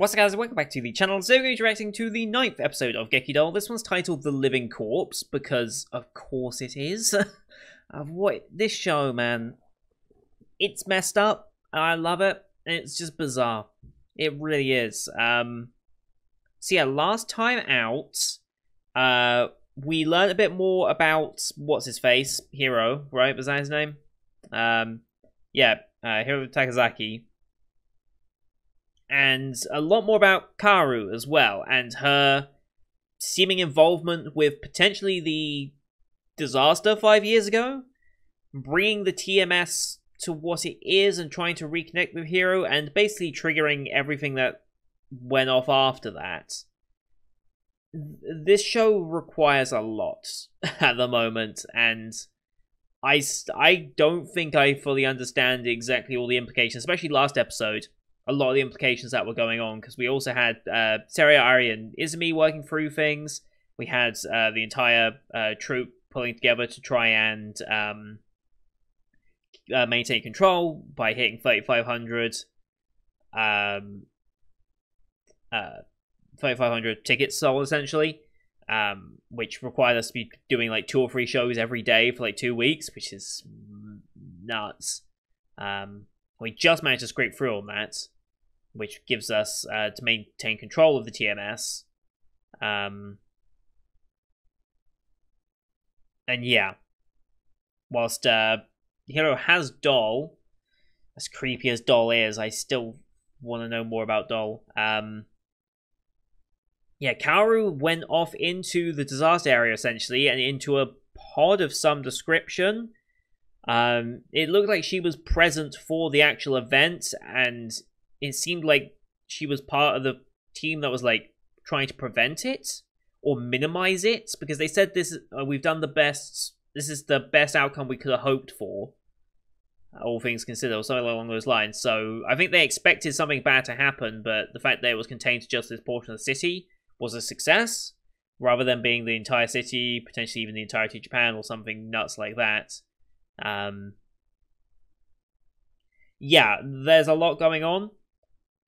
What's up guys, welcome back to the channel. So we're going to be reacting to the ninth episode of Gekidol. This one's titled The Living Corpse, because of course it is. uh, what This show, man, it's messed up, and I love it, and it's just bizarre. It really is. Um, so yeah, last time out, uh, we learned a bit more about, what's his face? Hiro, right? Was that his name? Um, yeah, uh, Hiro Takazaki and a lot more about Kaoru as well, and her seeming involvement with potentially the disaster five years ago, bringing the TMS to what it is and trying to reconnect with Hiro, and basically triggering everything that went off after that. This show requires a lot at the moment, and I, I don't think I fully understand exactly all the implications, especially last episode a lot of the implications that were going on because we also had uh, Seria, Airi, and Izumi working through things. We had uh, the entire uh, troop pulling together to try and um, uh, maintain control by hitting 3500 um, uh, 3500 tickets sold essentially um, which required us to be doing like two or three shows every day for like two weeks which is nuts um, we just managed to scrape through on that, which gives us uh, to maintain control of the TMS. Um, and yeah, whilst uh, Hiro has Doll, as creepy as Doll is, I still want to know more about Doll. Um, yeah, Kaoru went off into the disaster area essentially and into a pod of some description um, it looked like she was present for the actual event, and it seemed like she was part of the team that was like trying to prevent it or minimize it because they said this uh, we've done the best. This is the best outcome we could have hoped for, all things considered, or something along those lines. So I think they expected something bad to happen, but the fact that it was contained to just this portion of the city was a success, rather than being the entire city, potentially even the entirety of Japan, or something nuts like that. Um, yeah, there's a lot going on.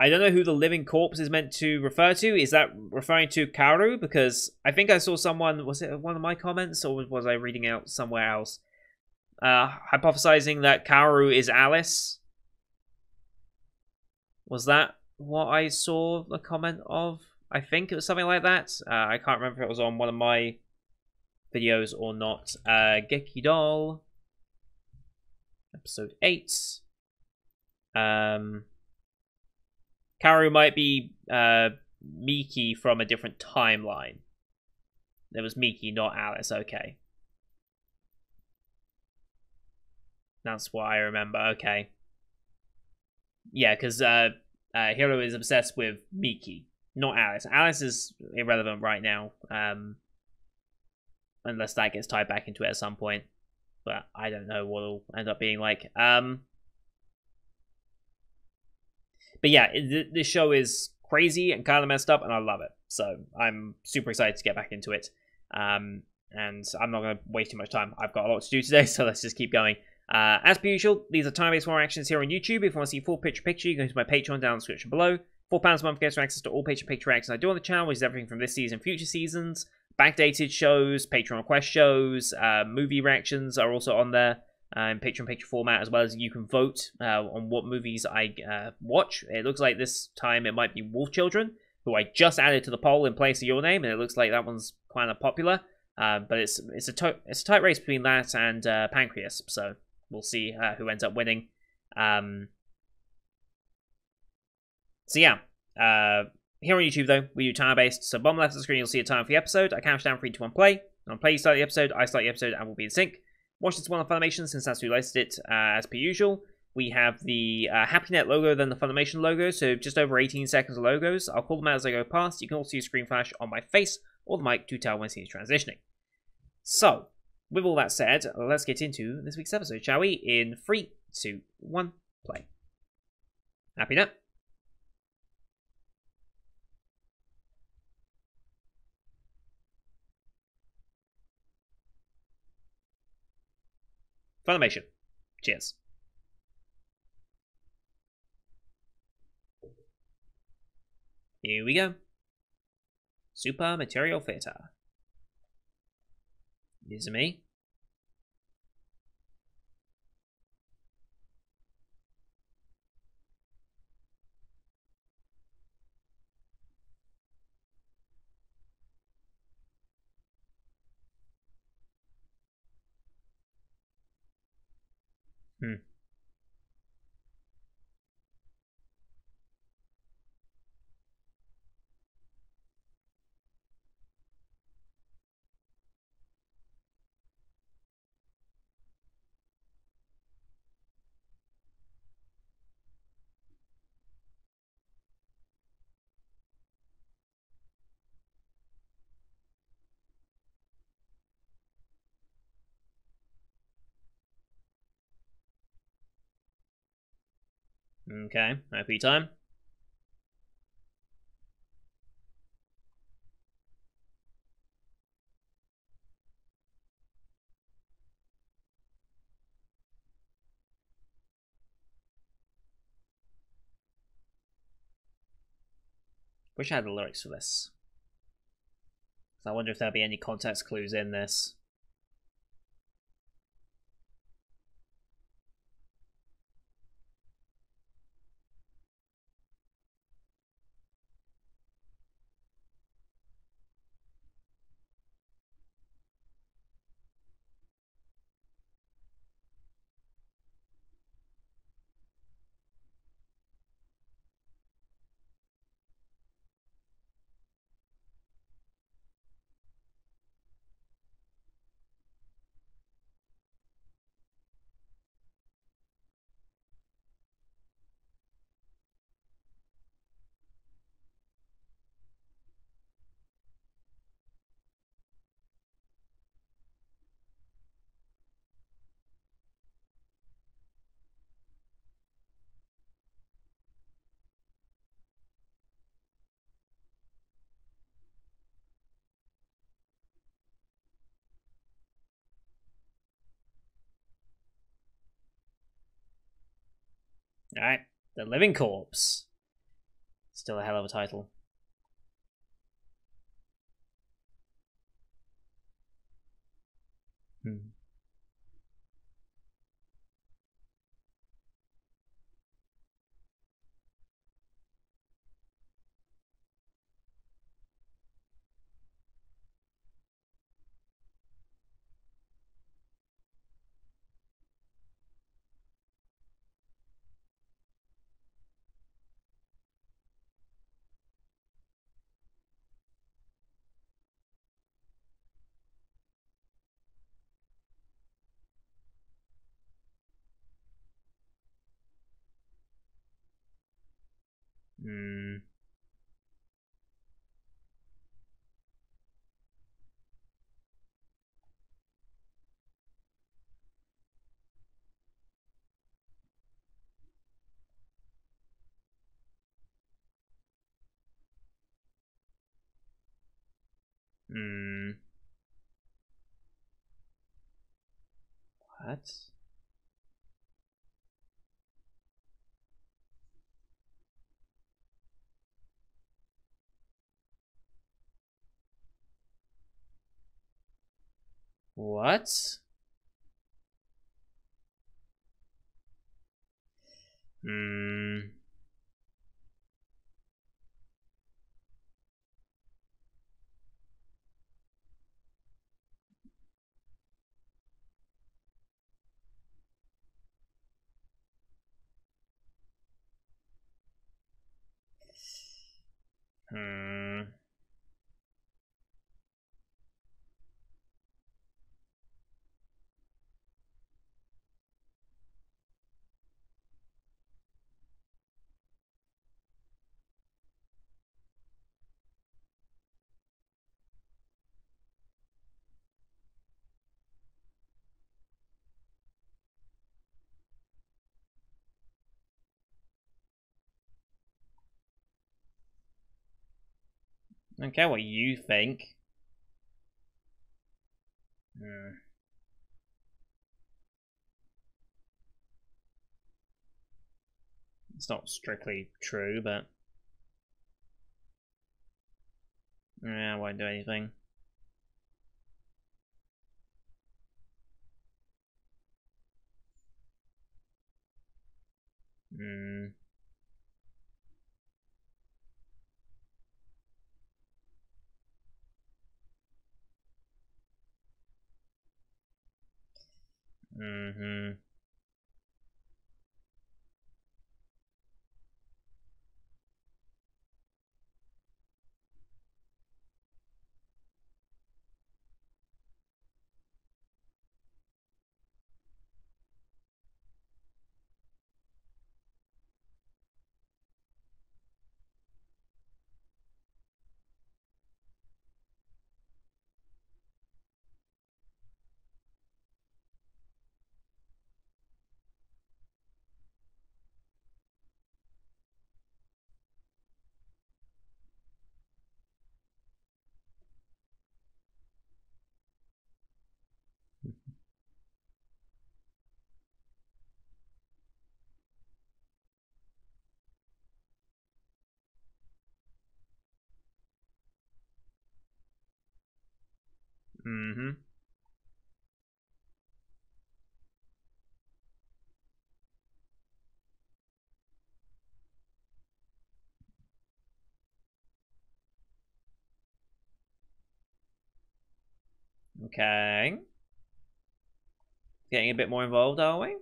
I don't know who the living corpse is meant to refer to. Is that referring to Kaoru? Because I think I saw someone, was it one of my comments or was I reading out somewhere else? Uh, hypothesizing that Kaoru is Alice. Was that what I saw the comment of? I think it was something like that. Uh, I can't remember if it was on one of my videos or not. Uh, Gekidol episode 8. Um, Kaoru might be uh, Miki from a different timeline. There was Miki, not Alice. Okay. That's what I remember. Okay. Yeah, because uh, uh, Hiro is obsessed with Miki, not Alice. Alice is irrelevant right now. Um, unless that gets tied back into it at some point but I don't know what it'll end up being like. Um, but yeah, this show is crazy and kind of messed up, and I love it. So I'm super excited to get back into it. Um, and I'm not going to waste too much time. I've got a lot to do today, so let's just keep going. Uh, as per usual, these are time-based war actions here on YouTube. If you want to see full picture picture, you go to my Patreon down in the description below. Four pounds a month gets access to all picture picture actions I do on the channel, which is everything from this season, future seasons, backdated shows, Patreon request shows, uh, movie reactions are also on there uh, in Patreon picture format, as well as you can vote uh, on what movies I uh, watch. It looks like this time it might be Wolf Children, who I just added to the poll in place of your name, and it looks like that one's of popular. Uh, but it's it's a it's a tight race between that and uh, Pancreas, so we'll see who ends up winning. Um, so yeah, here on YouTube, though, we do time based. So, bottom left of the screen, you'll see a time for the episode. I count down 3 to 1 play. On play, you start the episode, I start the episode, and we'll be in sync. Watch this one on Funimation since that's who licensed it uh, as per usual. We have the uh, Happinet logo, then the Funimation logo, so just over 18 seconds of logos. I'll call them out as I go past. You can also use screen flash on my face or the mic to tell when scenes transitioning. So, with all that said, let's get into this week's episode, shall we? In 3, 2, 1, play. Happinet. Funimation. Cheers. Here we go. Super Material Theatre. This is me. Hmm. Okay, happy time. Wish I had the lyrics for this. So I wonder if there'll be any context clues in this. Alright, The Living Corpse. Still a hell of a title. Hmm. Hmm. What? What? Hmm. Hmm. I don't care what you think. Hmm. It's not strictly true, but... Yeah, I won't do anything. Hmm. Mm-hmm. Mm-hmm. Okay. Getting a bit more involved, are we?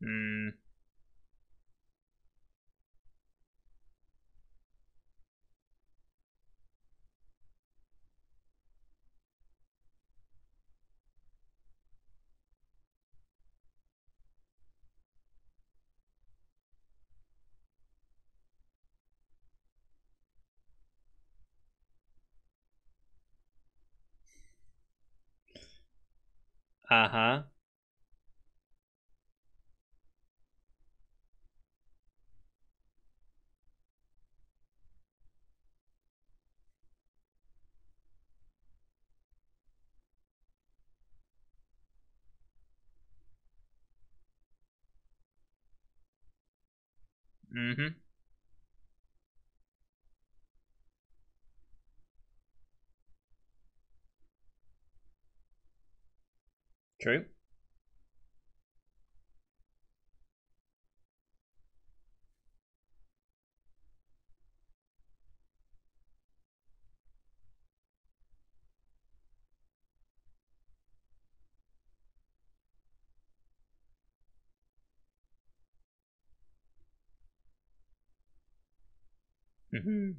Hmm. Uh-huh. Mm-hmm. True. Mm-hmm.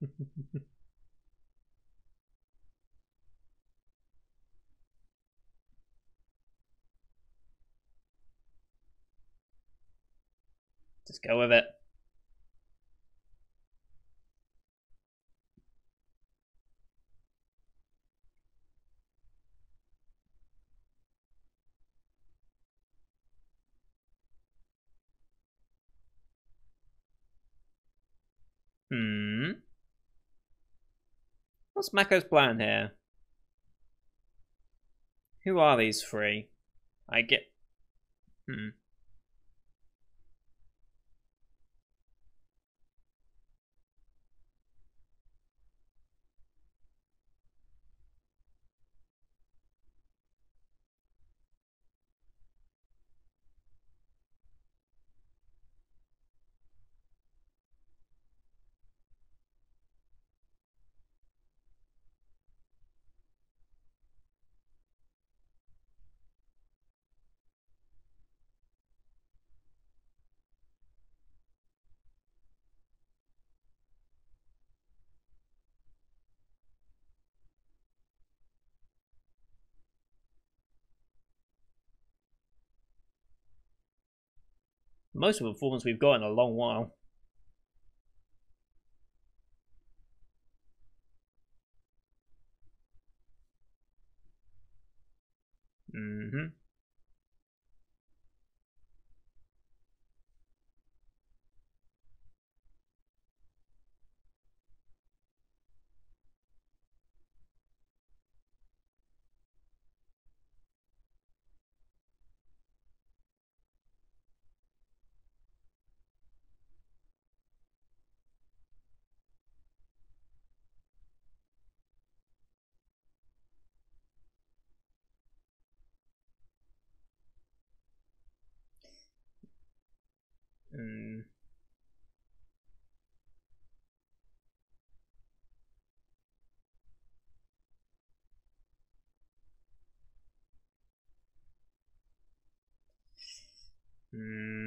Just go with it. Hmm. What's Mako's plan here? Who are these three? I get... Hmm. Most of the performance we've got in a long while. Mm-hmm. Mm. Mm.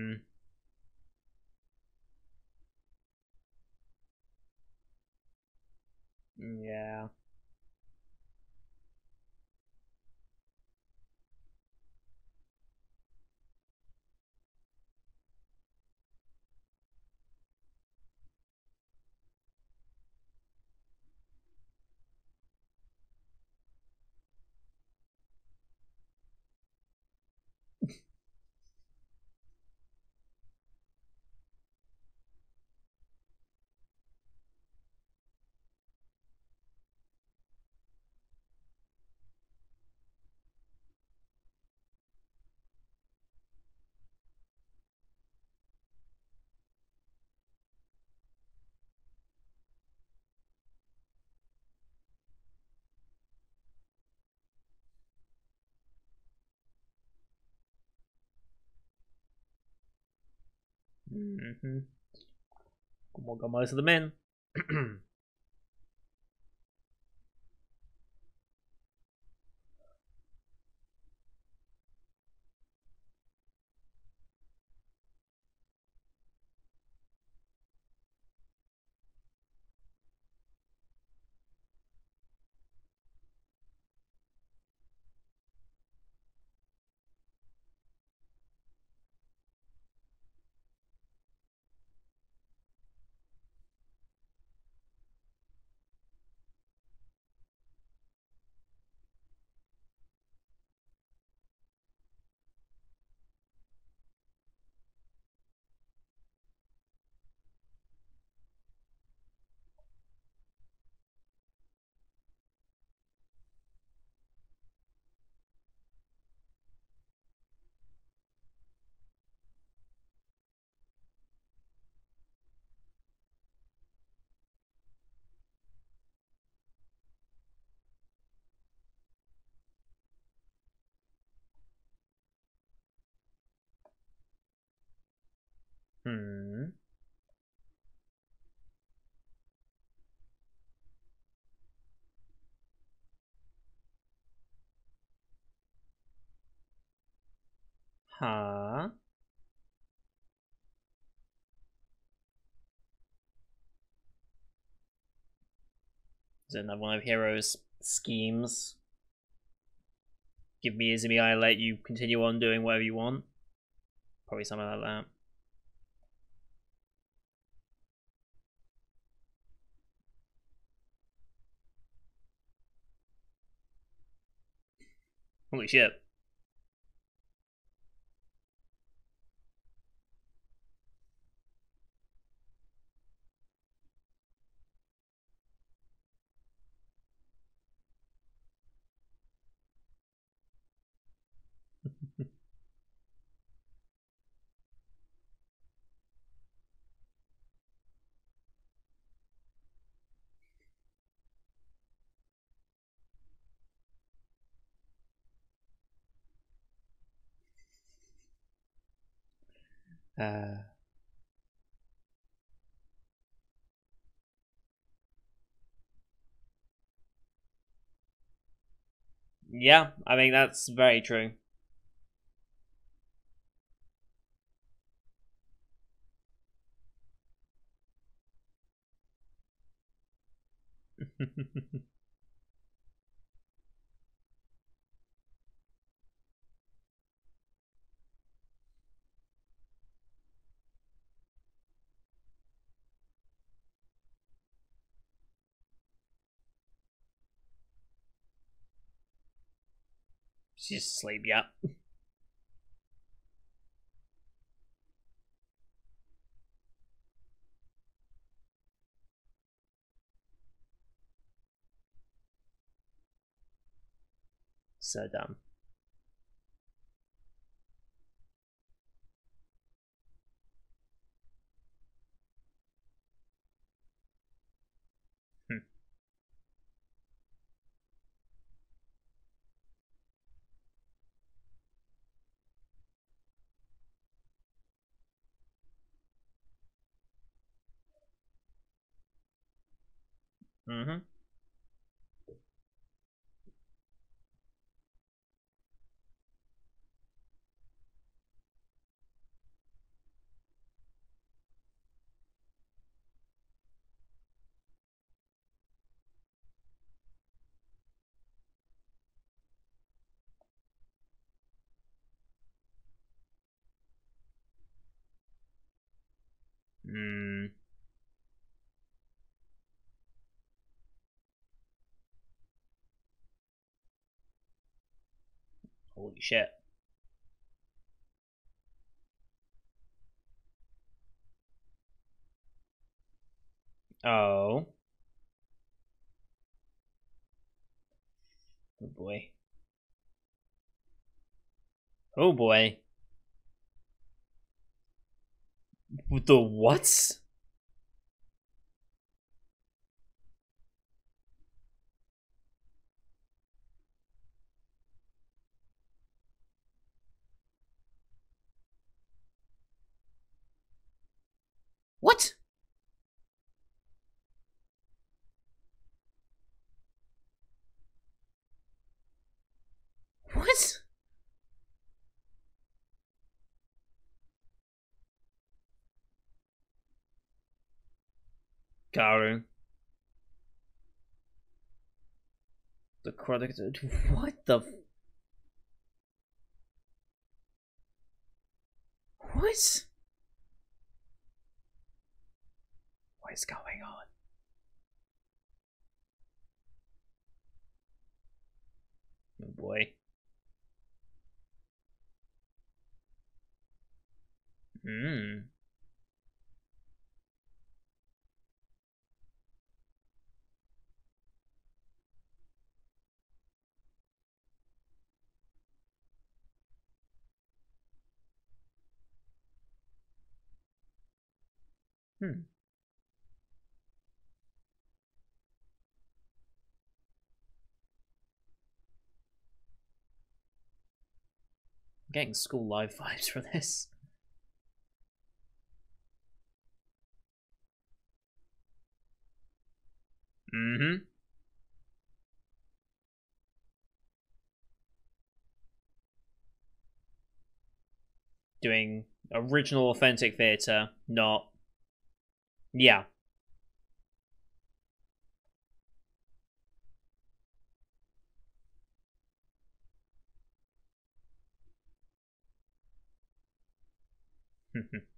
Mm-hmm. Well, got most of Hmm. Huh? Is another one of Hiro's schemes? Give me Izumi, I let you continue on doing whatever you want. Probably something like that. Holy shit. Uh, yeah, I mean that's very true. She's asleep, yeah. so dumb. Mm-hmm. Mm. Holy shit. Oh. Oh boy. Oh boy. The what? What? Garu. The chronic. What the? What? What is going on? Oh boy. Hmm. Hmm. Getting school live vibes for this. Mm-hmm. Doing original authentic theatre, not yeah.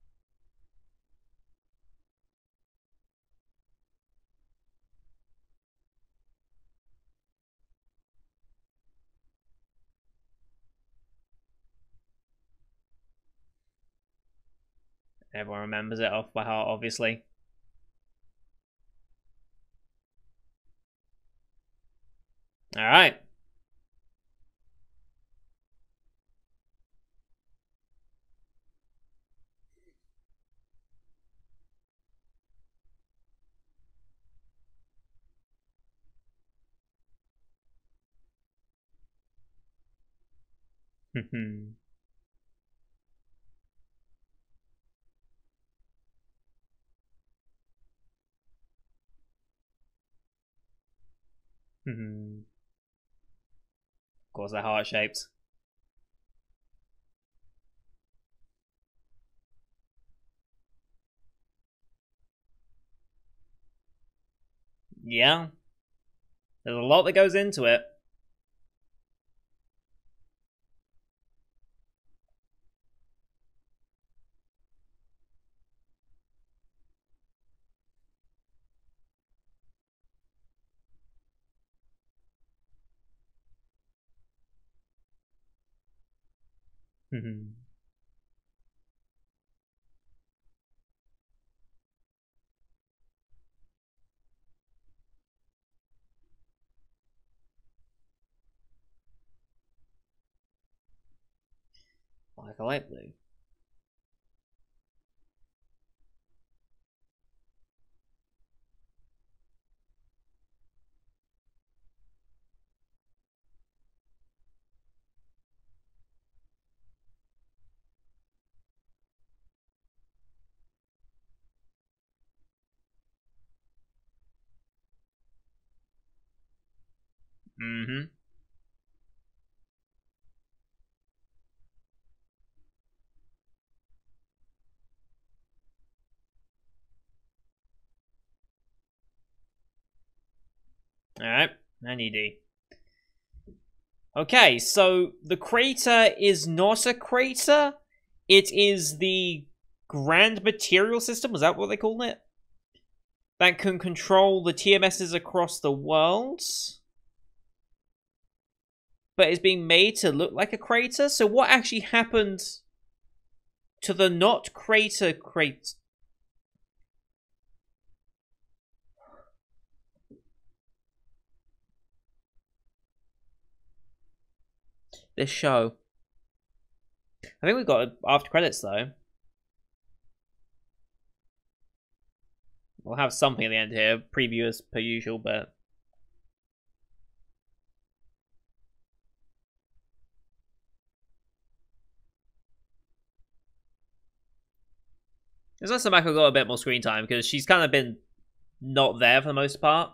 Everyone remembers it off by heart, obviously. All right. Hmm. Hmm. Of course, they're heart shaped. Yeah. There's a lot that goes into it. Mhm. like a light blue. Mm-hmm. Alright, NED. Okay, so the crater is not a crater. It is the Grand Material System, is that what they call it? That can control the TMSs across the world. But it's being made to look like a crater. So what actually happened to the not crater crate? This show. I think we've got after credits though. We'll have something at the end here, preview as per usual, but There's also Mako got a bit more screen time because she's kind of been not there for the most part.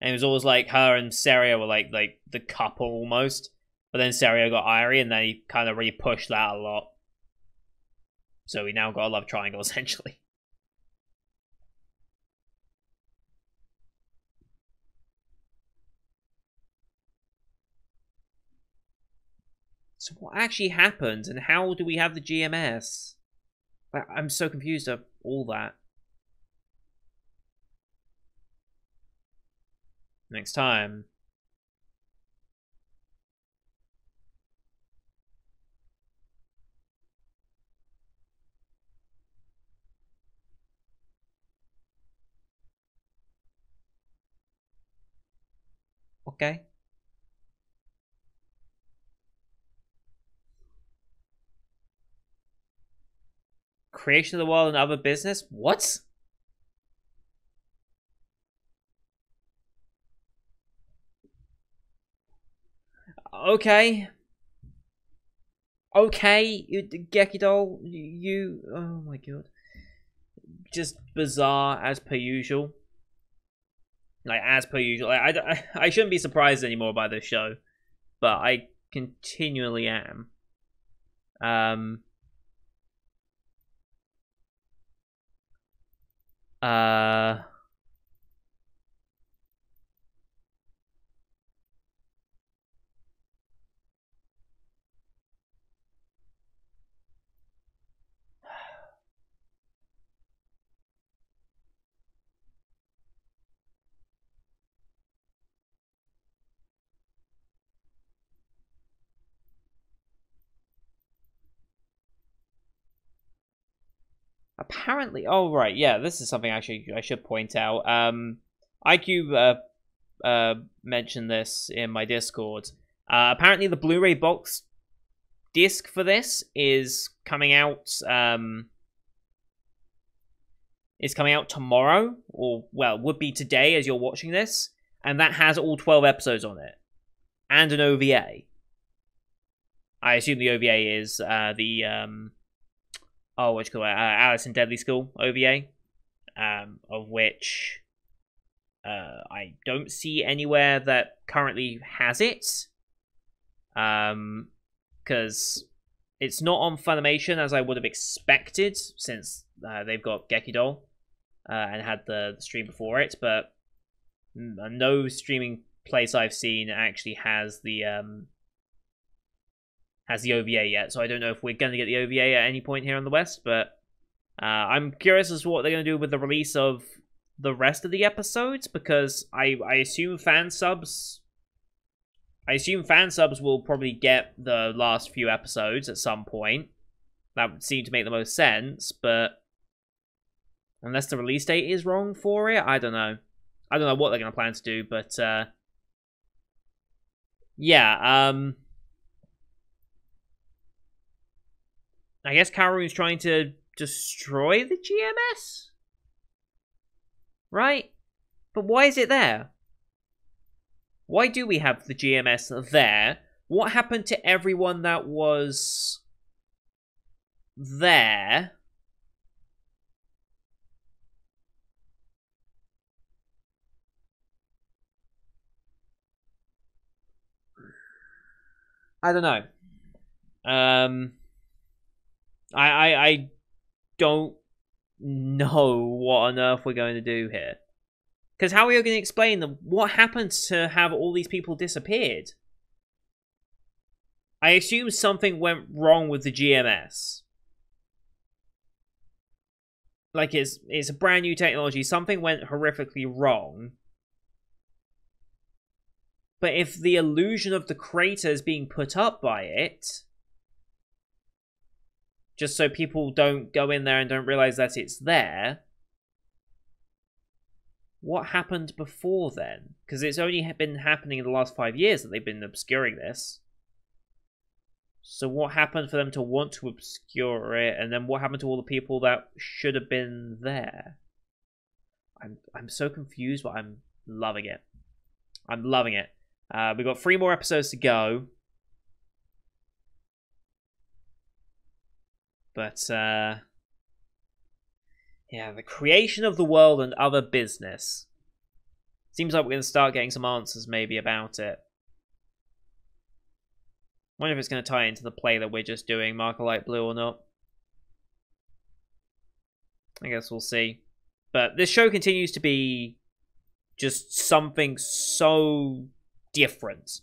And it was always like her and Seria were like like the couple almost. But then Seria got Airi and they kind of re-pushed that a lot. So we now got a love triangle essentially. So what actually happened and how do we have the GMS? I'm so confused of all that. Next time. Okay. Creation of the world and other business? What? Okay. Okay, Gekidol, you... Oh my god. Just bizarre as per usual. Like, as per usual. I, I, I shouldn't be surprised anymore by this show. But I continually am. Um... Uh, apparently, oh right, yeah, this is something actually I should point out. Um, IQ uh, uh, mentioned this in my Discord. Uh, apparently, the Blu-ray box disc for this is coming out. Um, is coming out tomorrow, or well, would be today as you're watching this, and that has all twelve episodes on it, and an OVA. I assume the OVA is uh, the um, oh, what you call it, uh, Alice in Deadly School OVA, um, of which uh, I don't see anywhere that currently has it, um, because it's not on Funimation as I would have expected since uh, they've got Gekidol uh, and had the, the stream before it, but no streaming place I've seen actually has the um, has the OVA yet, so I don't know if we're going to get the OVA at any point here in the West, but uh, I'm curious as to what they're going to do with the release of the rest of the episodes, because I, I assume fan subs I assume fan subs will probably get the last few episodes at some point. That would seem to make the most sense, but unless the release date is wrong for it, I don't know. I don't know what they're going to plan to do, but uh, yeah, um, I guess Kaoru's trying to destroy the GMS, right? But why is it there? Why do we have the GMS there? What happened to everyone that was there? I don't know. Um, I, I, I don't know what on earth we're going to do here. Because how are you going to explain them? What happened to have all these people disappeared? I assume something went wrong with the GMS. Like it's it's a brand new technology. Something went horrifically wrong. But if the illusion of the crater is being put up by it, just so people don't go in there and don't realize that it's there, what happened before then? Because it's only been happening in the last five years that they've been obscuring this. So what happened for them to want to obscure it, and then what happened to all the people that should have been there? I'm I'm so confused, but I'm loving it. I'm loving it. Uh, we've got three more episodes to go. But, uh, yeah, the creation of the world and other business. Seems like we're going to start getting some answers maybe about it. wonder if it's going to tie into the play that we're just doing, Marker Light Blue or not. I guess we'll see. But this show continues to be just something so different.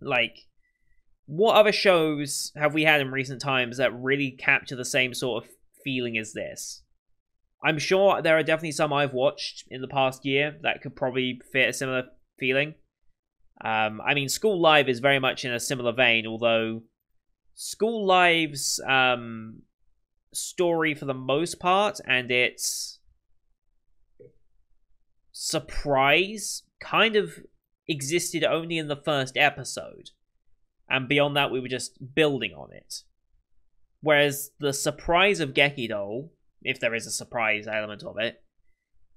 Like, what other shows have we had in recent times that really capture the same sort of feeling as this? I'm sure there are definitely some I've watched in the past year that could probably fit a similar feeling. Um, I mean, School Live is very much in a similar vein, although School Live's um, story, for the most part, and its surprise kind of existed only in the first episode. And beyond that, we were just building on it. Whereas the surprise of Gekidol, if there is a surprise element of it,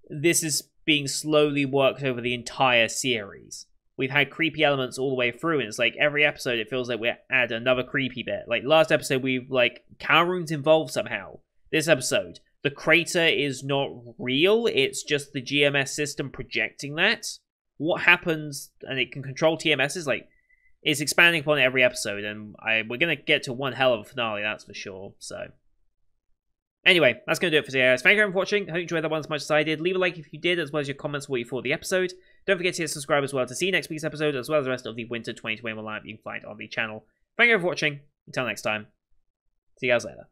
this is being slowly worked over the entire series. We've had creepy elements all the way through, and it's like every episode it feels like we add another creepy bit. Like last episode, we've like Kaoru's involved somehow. This episode, the crater is not real, it's just the GMS system projecting that what happens and it can control TMSs like it's expanding upon every episode and I we're gonna get to one hell of a finale, that's for sure. So Anyway, that's going to do it for today, guys. Thank you for watching. Hope you enjoyed that one as much as I did. Leave a like if you did, as well as your comments what you thought of the episode. Don't forget to hit subscribe as well to see next week's episode, as well as the rest of the Winter 2021 lineup you can find on the channel. Thank you for watching. Until next time, see you guys later.